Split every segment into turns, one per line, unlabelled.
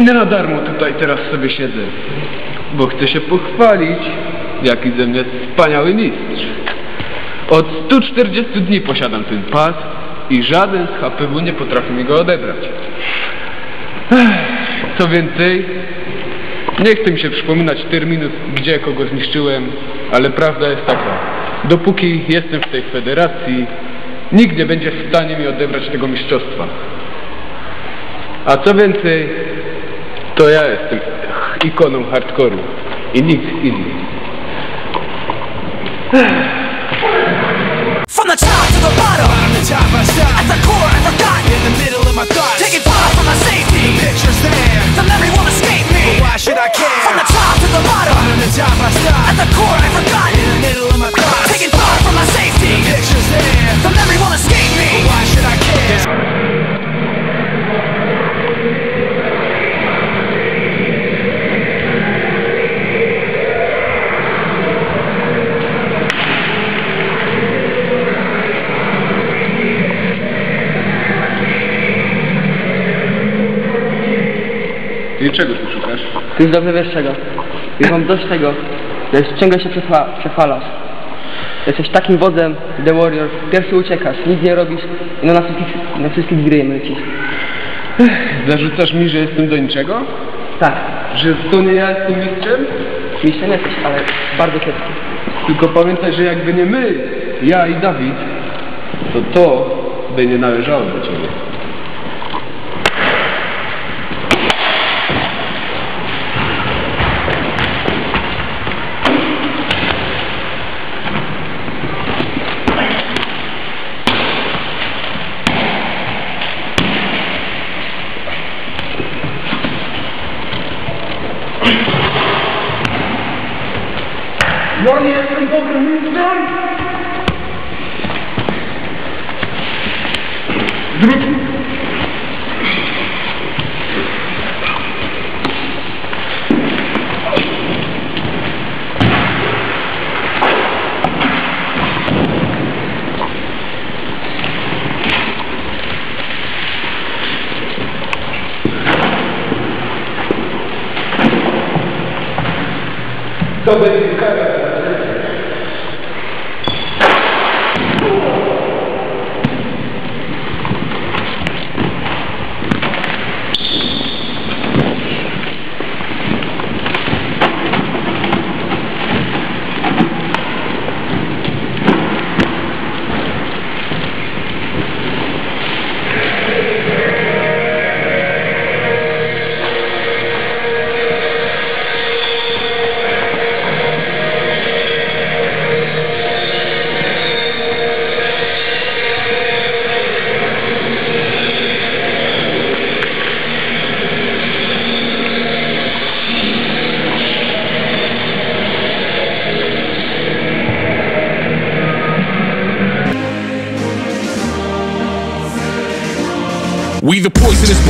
Nie na darmo tutaj teraz sobie siedzę, bo chcę się pochwalić, jaki ze mnie wspaniały mistrz. Od 140 dni posiadam ten pas i żaden z HPW nie potrafi mi go odebrać. Co więcej, nie chcę mi się przypominać terminów, gdzie kogo zniszczyłem, ale prawda jest taka. Dopóki jestem w tej federacji, nikt nie będzie w stanie mi odebrać tego mistrzostwa. A co więcej, to ja jestem ikoną hardkoru i nikt inny.
From the top to the bottom,
On the top I stop.
At the core I forgot
In the middle of my thoughts.
Taking far from my safety, The
Pictures there.
The memory won't escape me.
But why should I care?
From the top to the bottom,
On the top I stop.
At the core I forgot
czego tu szukasz?
Ty już dobrze wiesz czego. Już mam dość tego, że już ciągle się przechwa- przechwalasz. Jesteś takim wodzem, The Warrior. Pierwszy uciekasz, nic nie robisz i no na wszystkich, na wszystkich gryjem lecisz.
Zarzucasz mi, że jestem do niczego?
Tak,
Że to nie ja jestem mistrzem?
mistrzem jesteś, ale bardzo kiepski.
Tylko pamiętaj, że jakby nie my, ja i Dawid, to to by nie należało do ciebie.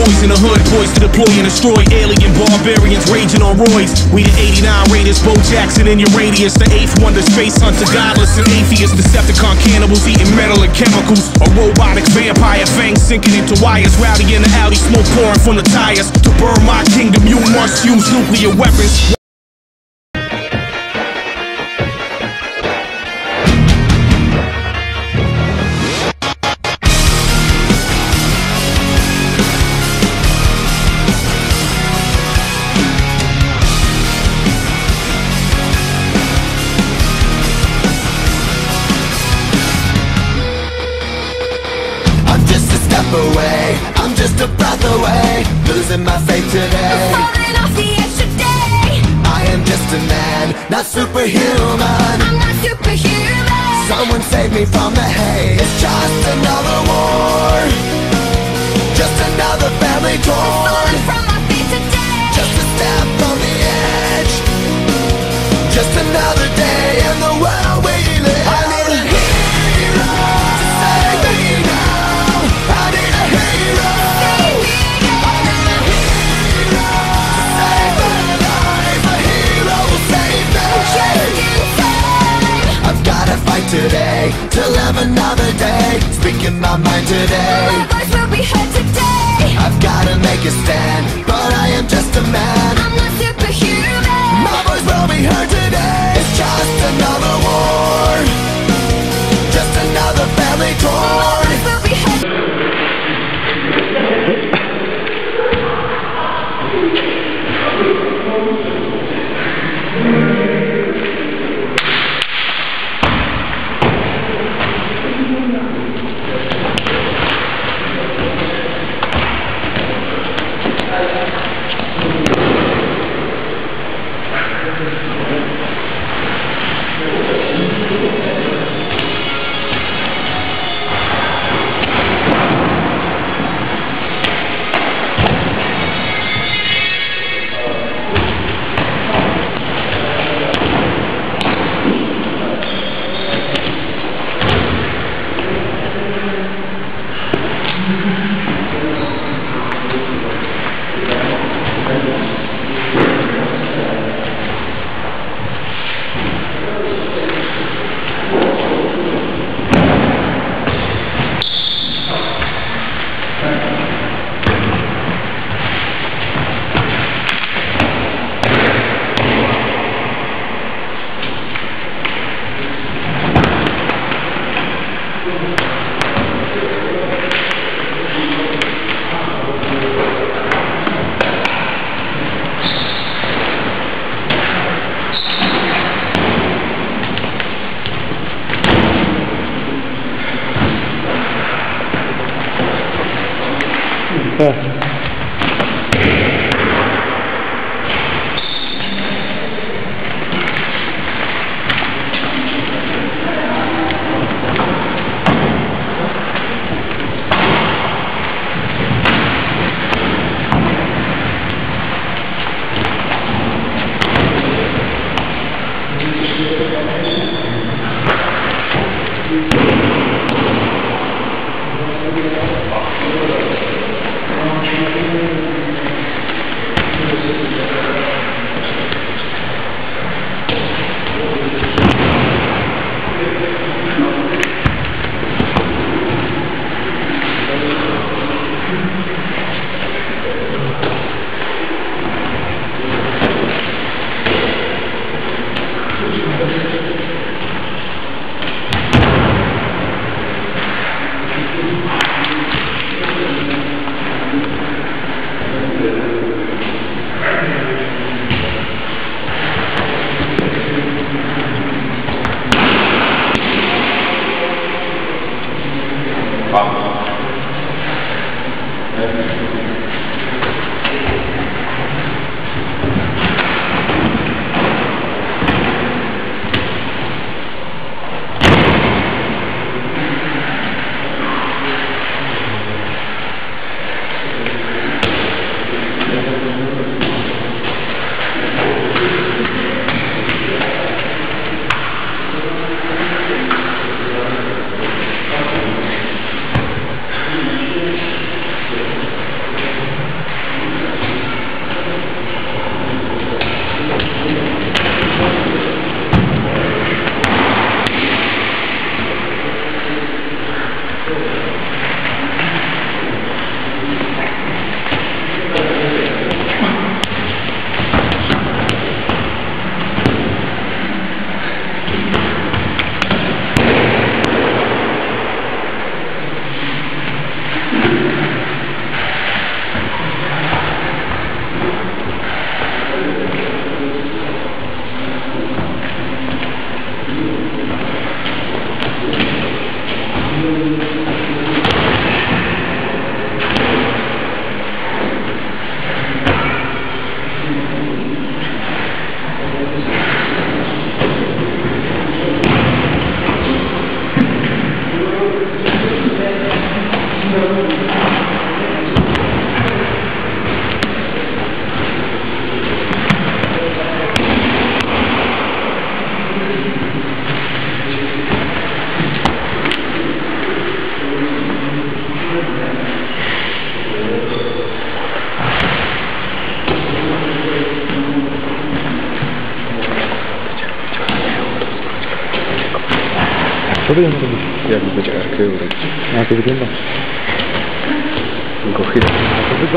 Boys in the hood, boys to deploy and destroy alien barbarians raging on roids. We the 89 Raiders, Bo Jackson in your radius, the eighth wonder, space hunter, godless and atheist, Decepticon cannibals eating metal and chemicals. A robotic vampire, fangs sinking into wires, rowdy in the alley, smoke pouring from the tires. To burn my kingdom, you must use nuclear weapons.
Away, I'm just a breath away, losing my faith today.
Falling off the edge today.
I am just a man, not superhuman.
I'm not superhuman.
Someone save me from the hate. It's just another war, just another family torn.
podemos Ya,
vamos a
llegar, qué duro. Ah, qué. Encogido. Entonces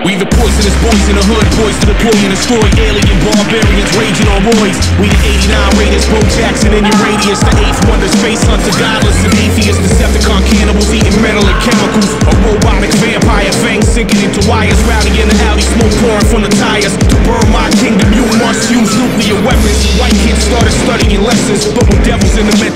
We the poisonous boys in the hood, boys to deploy and destroy alien barbarians raging on roids. We the 89 raiders, Bo Jackson in your radius, the eighth wonder, space hunter, godless and atheist, Decepticon cannibals eating metal and chemicals. A robotic vampire, fangs sinking into wires, rowdy in the alley, smoke pouring from the tires. To burn my kingdom, you must use nuclear weapons. White kids started studying lessons, but with devils in the mental.